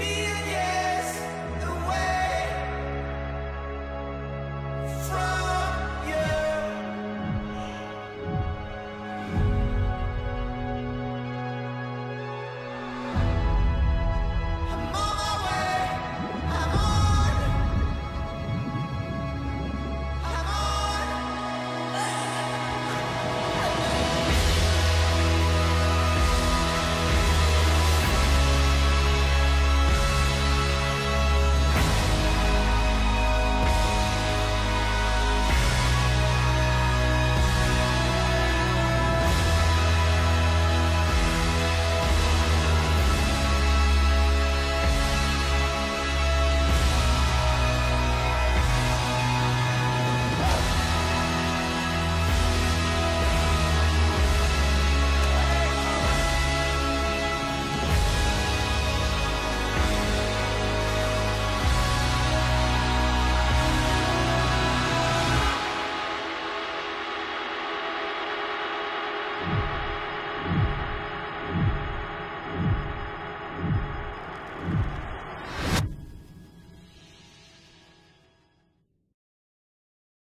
be